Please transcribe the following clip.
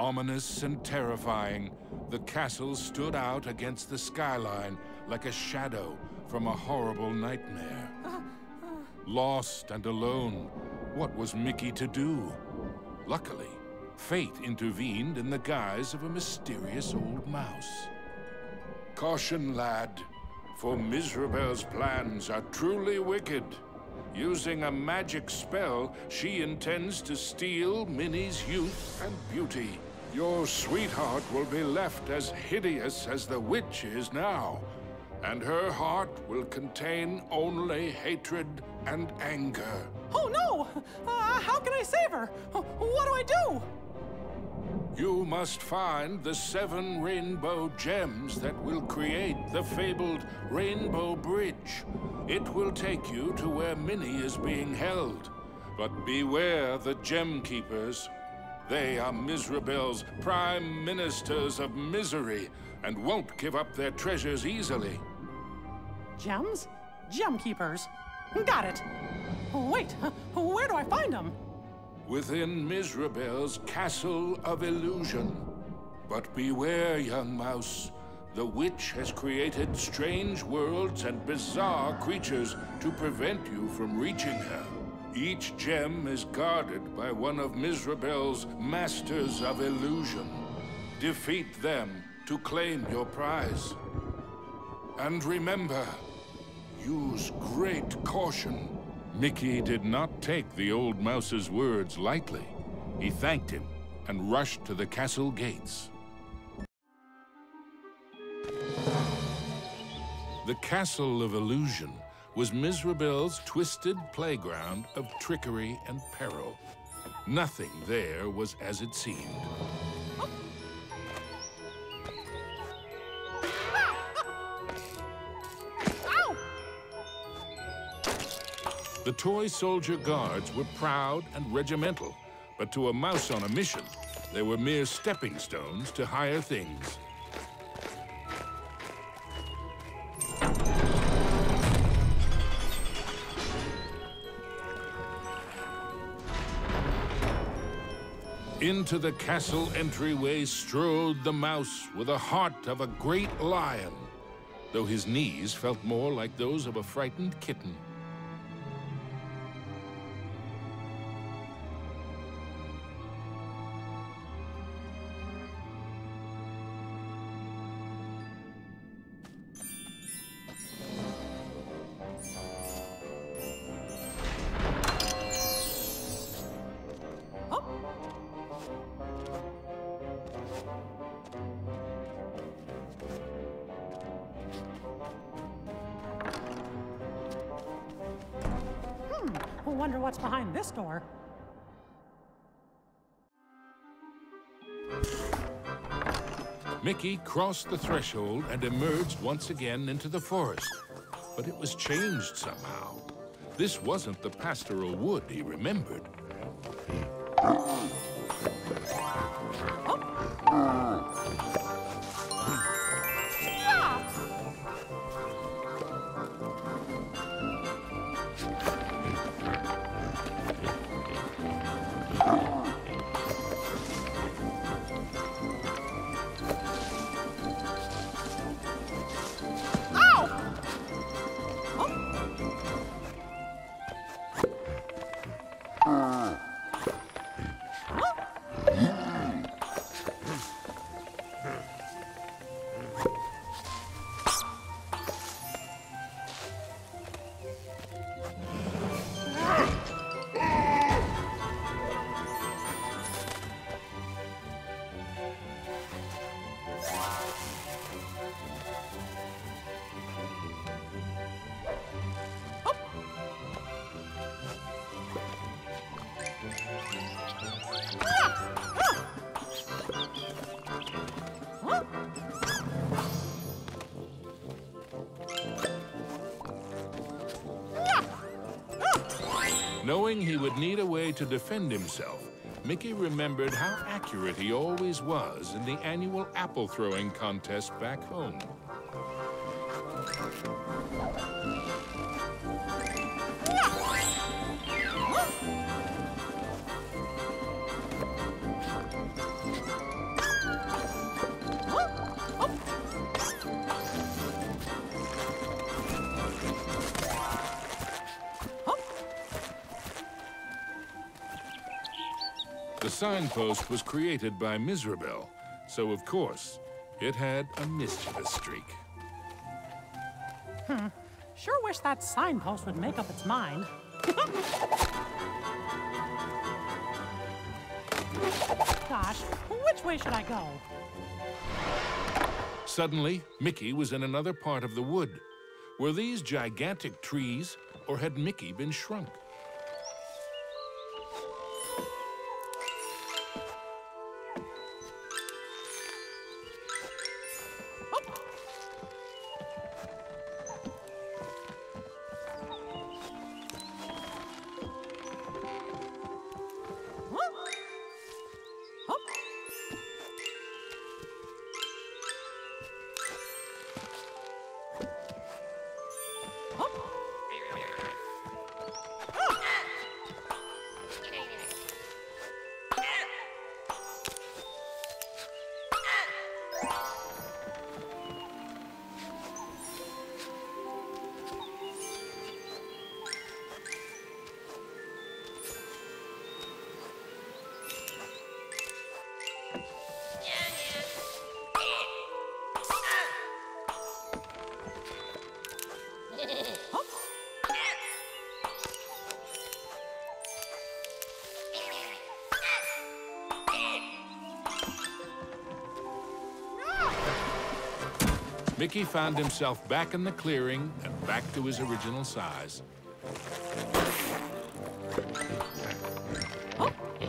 Ominous and terrifying, the castle stood out against the skyline like a shadow from a horrible nightmare. Lost and alone, what was Mickey to do? Luckily, fate intervened in the guise of a mysterious old mouse. Caution, lad, for Mizrabel's plans are truly wicked. Using a magic spell, she intends to steal Minnie's youth and beauty. Your sweetheart will be left as hideous as the witch is now, and her heart will contain only hatred and anger. Oh no! Uh, how can I save her? What do I do? You must find the seven rainbow gems that will create the fabled Rainbow Bridge. It will take you to where Minnie is being held. But beware the Gem Keepers. They are Mizrabel's prime ministers of misery and won't give up their treasures easily. Gems? Gem keepers. Got it. Wait, where do I find them? Within Mizrabel's Castle of Illusion. But beware, young mouse. The witch has created strange worlds and bizarre creatures to prevent you from reaching her. Each gem is guarded by one of Mizrabel's Masters of Illusion. Defeat them to claim your prize. And remember, use great caution. Mickey did not take the old mouse's words lightly. He thanked him and rushed to the castle gates. The Castle of Illusion was Mizrabel's twisted playground of trickery and peril. Nothing there was as it seemed. The toy soldier guards were proud and regimental, but to a mouse on a mission, they were mere stepping stones to higher things. Into the castle entryway strode the mouse with a heart of a great lion, though his knees felt more like those of a frightened kitten. Wonder what's behind this door. Mickey crossed the threshold and emerged once again into the forest. But it was changed somehow. This wasn't the pastoral wood he remembered. Oh. Knowing he would need a way to defend himself, Mickey remembered how accurate he always was in the annual apple throwing contest back home. The signpost was created by Mizrabel, so of course, it had a mischievous streak. Hmm. Sure wish that signpost would make up its mind. Gosh, which way should I go? Suddenly, Mickey was in another part of the wood. Were these gigantic trees, or had Mickey been shrunk? Mickey found himself back in the clearing and back to his original size. Mickey